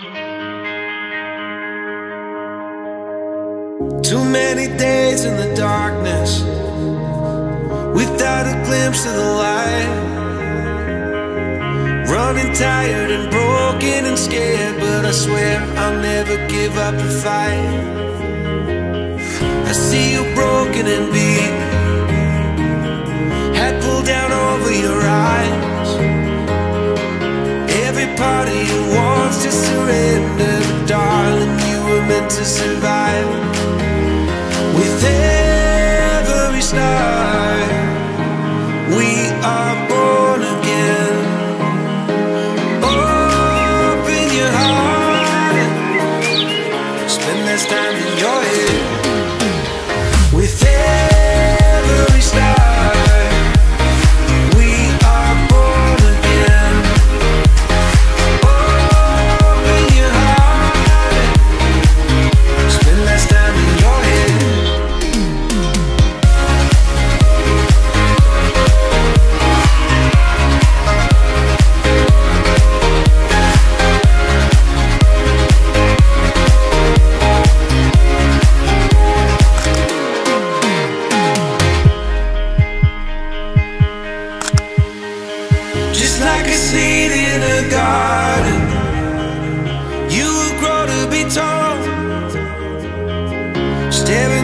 Too many days in the darkness without a glimpse of the light. Running tired and broken and scared, but I swear I'll never give up the fight. I see you broken and beat, to survive. With every star, we are born again. Open your heart, spend less time in your head. Like a seed in a garden, you will grow to be tall. Staring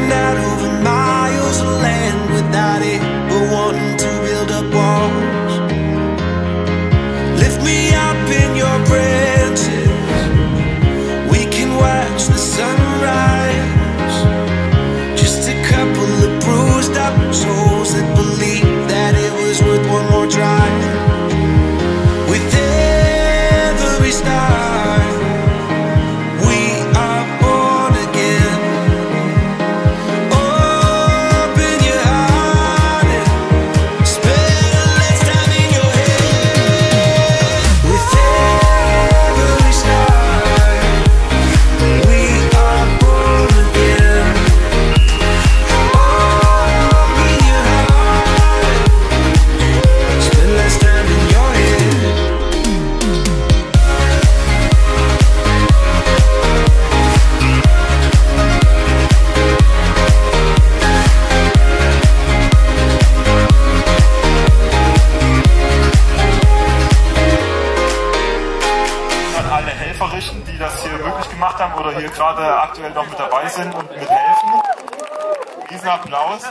Helferinnen, die das hier möglich gemacht haben oder hier gerade aktuell noch mit dabei sind und mithelfen. Riesen Applaus.